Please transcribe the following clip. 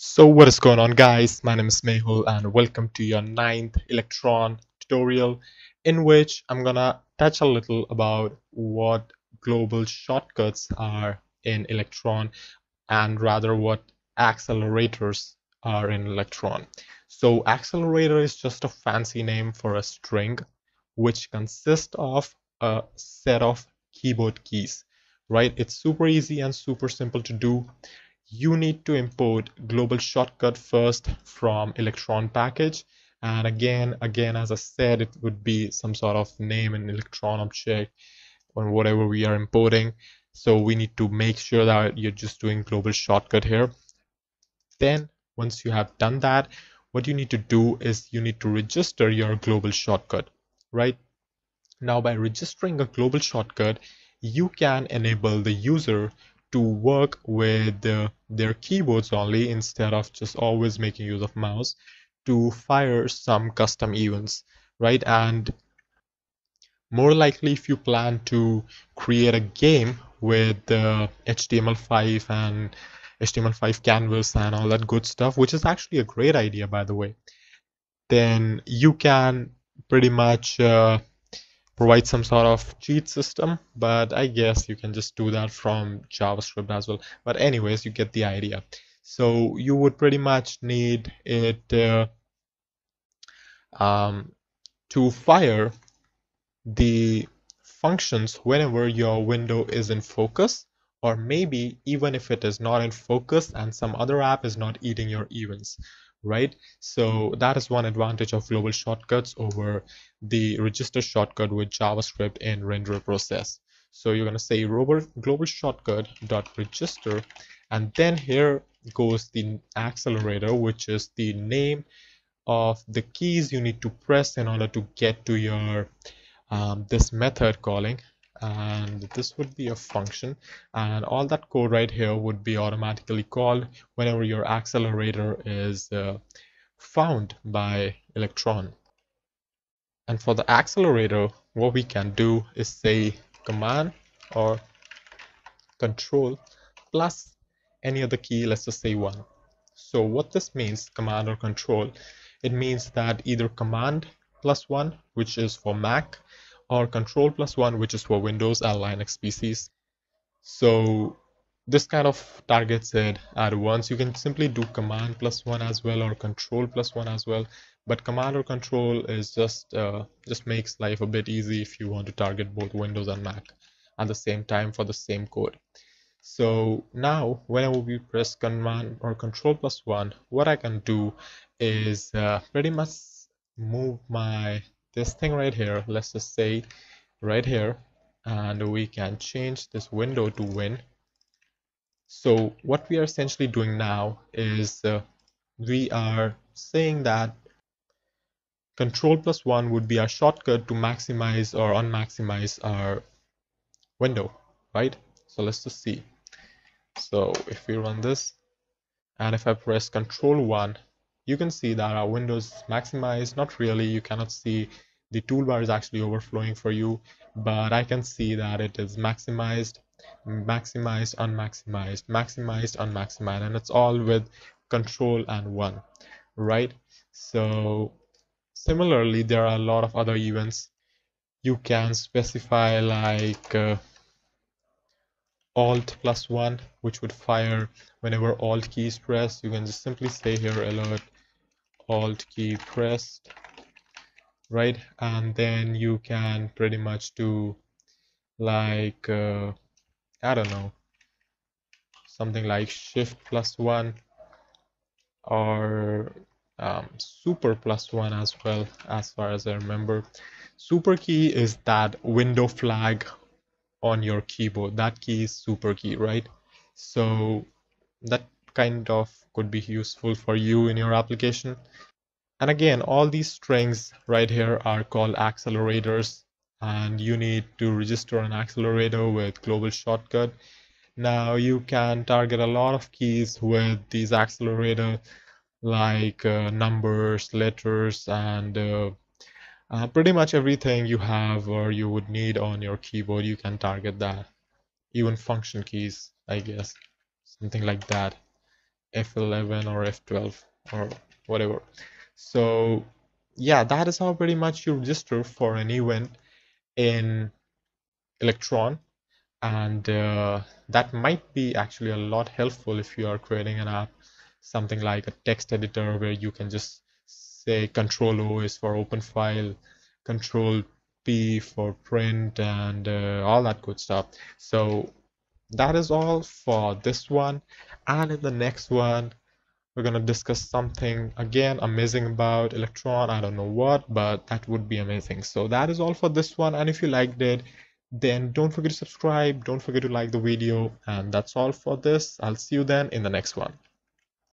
So what is going on guys, my name is Mehul and welcome to your ninth Electron tutorial in which I'm gonna touch a little about what global shortcuts are in Electron and rather what accelerators are in Electron. So accelerator is just a fancy name for a string which consists of a set of keyboard keys, right? It's super easy and super simple to do you need to import global shortcut first from electron package. And again again as i said it would be some sort of name in electron object or whatever we are importing. So we need to make sure that you're just doing global shortcut here. Then once you have done that what you need to do is you need to register your global shortcut right? Now by registering a global shortcut you can enable the user to work with their keyboards only instead of just always making use of mouse to fire some custom events right? And more likely if you plan to create a game with uh, HTML5 and HTML5 canvas and all that good stuff which is actually a great idea by the way then you can pretty much uh, provide some sort of cheat system but I guess you can just do that from JavaScript as well. But anyways you get the idea. So you would pretty much need it uh, um, to fire the functions whenever your window is in focus or maybe even if it is not in focus and some other app is not eating your events right? So that is one advantage of global shortcuts over the register shortcut with javascript in render process. So you're going to say global shortcut dot register and then here goes the accelerator which is the name of the keys you need to press in order to get to your um, this method calling and this would be a function. And all that code right here would be automatically called whenever your accelerator is uh, found by electron. And for the accelerator what we can do is say command or control plus any other key let's just say one. So what this means command or control it means that either command plus one which is for mac or control plus one which is for windows and linux pcs so this kind of targets it at once you can simply do command plus one as well or control plus one as well. But command or control is just uh, just makes life a bit easy if you want to target both windows and mac at the same time for the same code. So now whenever we press command or control plus one what i can do is uh, pretty much move my this thing right here let's just say right here and we can change this window to win. So what we are essentially doing now is uh, we are saying that control plus one would be our shortcut to maximize or unmaximize our window right? So let's just see. So if we run this and if I press control one you can see that our windows maximized not really you cannot see the toolbar is actually overflowing for you but I can see that it is maximized maximized unmaximized maximized unmaximized and it's all with control and one right? So similarly there are a lot of other events. You can specify like uh, alt plus one which would fire whenever alt key is pressed. You can just simply say here alert alt key pressed right? And then you can pretty much do like uh, I don't know something like shift plus one or um, super plus one as well as far as I remember. Super key is that window flag on your keyboard. That key is super key right? So that kind of could be useful for you in your application and again, all these strings right here are called accelerators and you need to register an accelerator with global shortcut. Now you can target a lot of keys with these accelerator like uh, numbers, letters, and uh, uh, pretty much everything you have or you would need on your keyboard, you can target that. Even function keys, I guess, something like that. F11 or F12 or whatever. So yeah, that is how pretty much you register for an event in Electron and uh, that might be actually a lot helpful if you are creating an app something like a text editor where you can just say control O is for open file control P for print and uh, all that good stuff so that is all for this one. And in the next one we're going to discuss something again amazing about electron. I don't know what but that would be amazing. So that is all for this one. And if you liked it then don't forget to subscribe. Don't forget to like the video. And that's all for this. I'll see you then in the next one